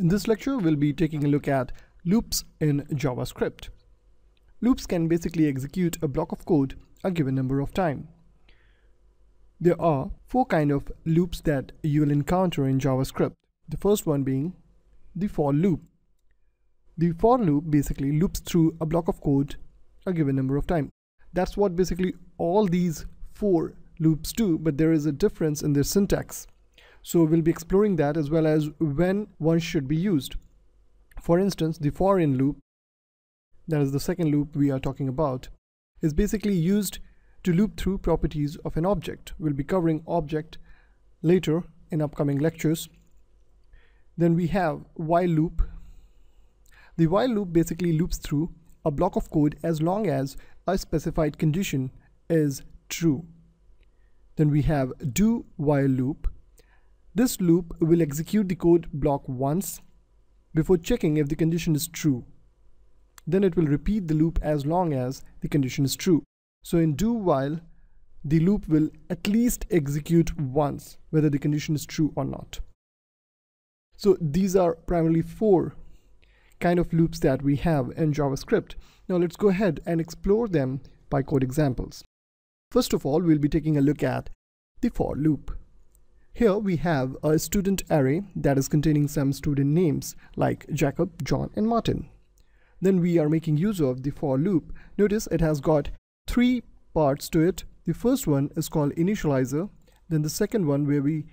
In this lecture, we'll be taking a look at loops in JavaScript. Loops can basically execute a block of code a given number of time. There are four kind of loops that you will encounter in JavaScript. The first one being the for loop. The for loop basically loops through a block of code a given number of time. That's what basically all these four loops do, but there is a difference in their syntax. So we'll be exploring that as well as when one should be used. For instance, the for in loop, that is the second loop we are talking about, is basically used to loop through properties of an object. We'll be covering object later in upcoming lectures. Then we have while loop. The while loop basically loops through a block of code as long as a specified condition is true. Then we have do while loop this loop will execute the code block once before checking if the condition is true. Then it will repeat the loop as long as the condition is true. So in do while, the loop will at least execute once whether the condition is true or not. So these are primarily four kind of loops that we have in JavaScript. Now let's go ahead and explore them by code examples. First of all, we'll be taking a look at the for loop. Here we have a student array that is containing some student names like Jacob, John and Martin. Then we are making use of the for loop. Notice it has got three parts to it. The first one is called initializer. Then the second one where we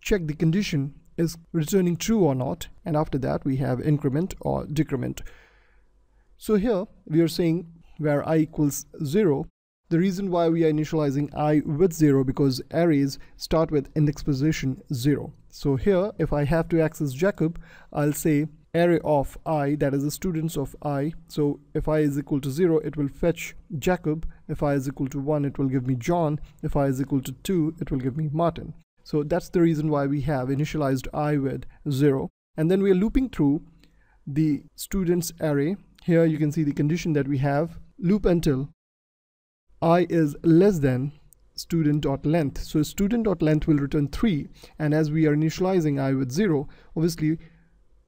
check the condition is returning true or not. And after that we have increment or decrement. So here we are saying where i equals 0 the reason why we are initializing i with 0 because arrays start with index position 0. So here if I have to access Jacob, I'll say array of i that is the students of i. So if i is equal to 0 it will fetch Jacob. If i is equal to 1 it will give me John. If i is equal to 2 it will give me Martin. So that's the reason why we have initialized i with 0. And then we are looping through the students array. Here you can see the condition that we have loop until i is less than student.length. So student.length will return 3 and as we are initializing i with 0 obviously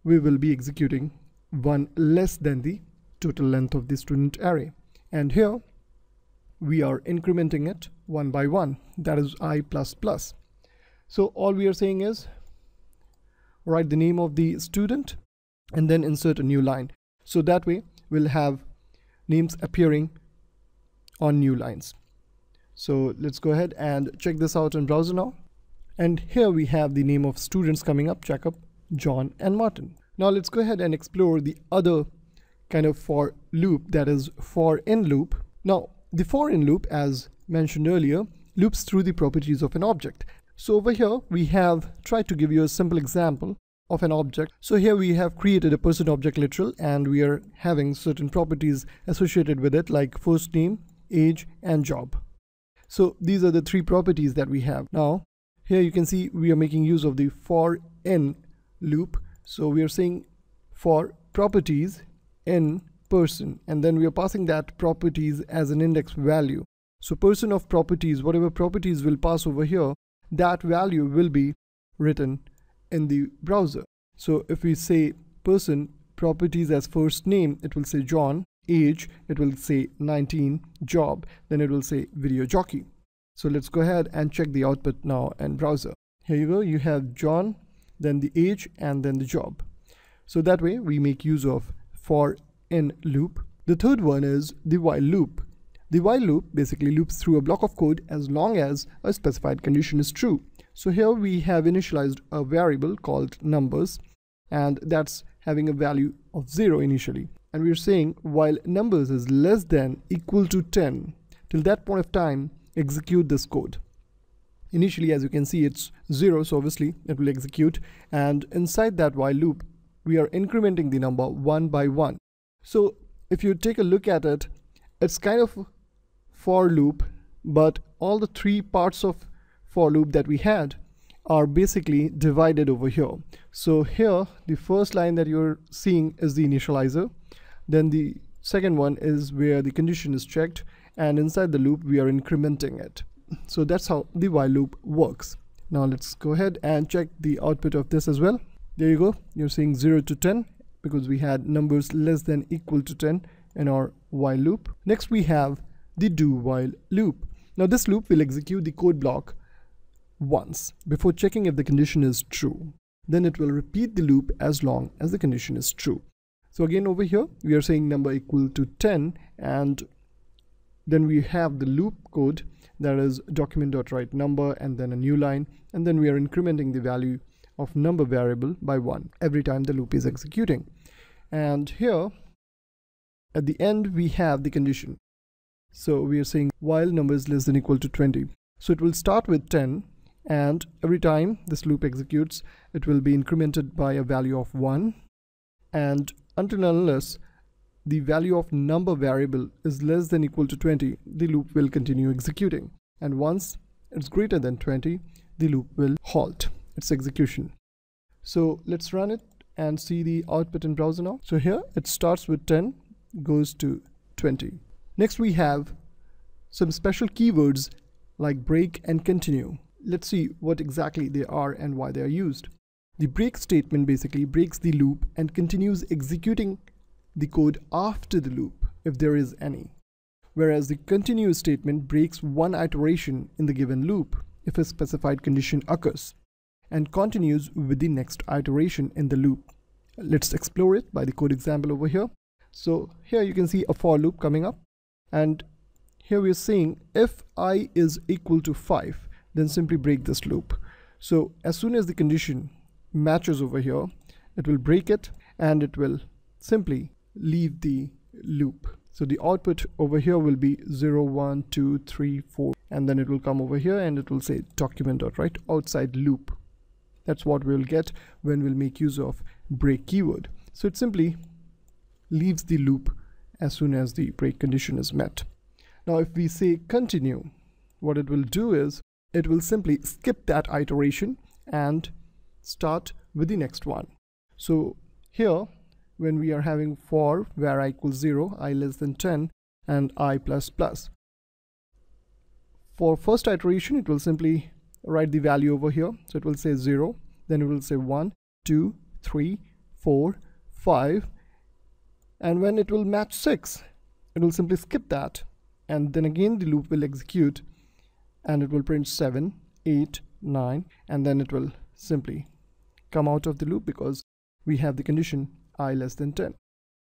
we will be executing 1 less than the total length of the student array. And here we are incrementing it one by one. That is i plus plus. So all we are saying is write the name of the student and then insert a new line. So that way we'll have names appearing on new lines. So let's go ahead and check this out in browser now. And here we have the name of students coming up, Jacob, John, and Martin. Now let's go ahead and explore the other kind of for loop that is for in loop. Now the for in loop as mentioned earlier loops through the properties of an object. So over here we have tried to give you a simple example of an object. So here we have created a person object literal and we are having certain properties associated with it like first name, age and job. So these are the three properties that we have. Now here you can see we are making use of the for in loop. So we are saying for properties in person and then we are passing that properties as an index value. So person of properties, whatever properties will pass over here, that value will be written in the browser. So if we say person properties as first name, it will say John age it will say 19 job then it will say video jockey. So let's go ahead and check the output now and browser. Here you go you have John then the age and then the job. So that way we make use of for in loop. The third one is the while loop. The while loop basically loops through a block of code as long as a specified condition is true. So here we have initialized a variable called numbers and that's having a value of 0 initially and we're saying while numbers is less than equal to 10 till that point of time execute this code. Initially as you can see it's 0 so obviously it will execute. And inside that while loop we are incrementing the number one by one. So if you take a look at it it's kind of for loop but all the three parts of for loop that we had are basically divided over here. So here the first line that you're seeing is the initializer then the second one is where the condition is checked and inside the loop we are incrementing it. So that's how the while loop works. Now let's go ahead and check the output of this as well. there you go you're seeing 0 to 10 because we had numbers less than equal to 10 in our while loop next we have the do while loop now this loop will execute the code block once before checking if the condition is true then it will repeat the loop as long as the condition is true so again over here we are saying number equal to 10 and then we have the loop code that is document.write number and then a new line and then we are incrementing the value of number variable by one every time the loop is executing. And here at the end we have the condition. So we are saying while number is less than equal to 20 so it will start with 10 and every time this loop executes it will be incremented by a value of 1 and until unless the value of number variable is less than equal to 20 the loop will continue executing. And once it's greater than 20 the loop will halt its execution. So let's run it and see the output in browser now. So here it starts with 10 goes to 20 next we have some special keywords like break and continue. Let's see what exactly they are and why they are used the break statement basically breaks the loop and continues executing the code after the loop if there is any, whereas the continue statement breaks one iteration in the given loop if a specified condition occurs and continues with the next iteration in the loop. Let's explore it by the code example over here. So here you can see a for loop coming up and here we are saying if i is equal to 5 then simply break this loop. So as soon as the condition matches over here it will break it and it will simply leave the loop. So the output over here will be 0, 1, 2, 3, 4 and then it will come over here and it will say document.write outside loop. That's what we'll get when we'll make use of break keyword. So it simply leaves the loop as soon as the break condition is met. Now if we say continue, what it will do is it will simply skip that iteration and start with the next one. So here when we are having for where i equals 0, i less than 10 and i plus plus. For first iteration it will simply write the value over here. So it will say 0, then it will say 1, 2, 3, 4, 5 and when it will match 6 it will simply skip that and then again the loop will execute and it will print 7, 8, 9 and then it will simply come out of the loop because we have the condition i less than 10.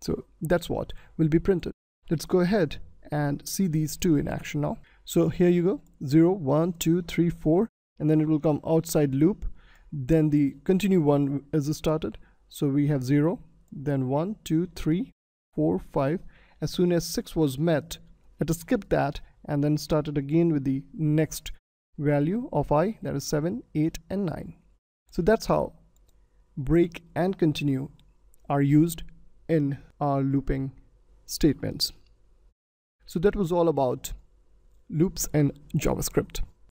So that's what will be printed. Let's go ahead and see these two in action now. So here you go 0, 1, 2, 3, 4 and then it will come outside loop. Then the continue one is started. So we have 0, then 1, 2, 3, 4, 5. As soon as 6 was met, it skipped that and then started again with the next value of i that is 7, 8 and 9. So that's how break and continue are used in our looping statements. So that was all about loops in JavaScript.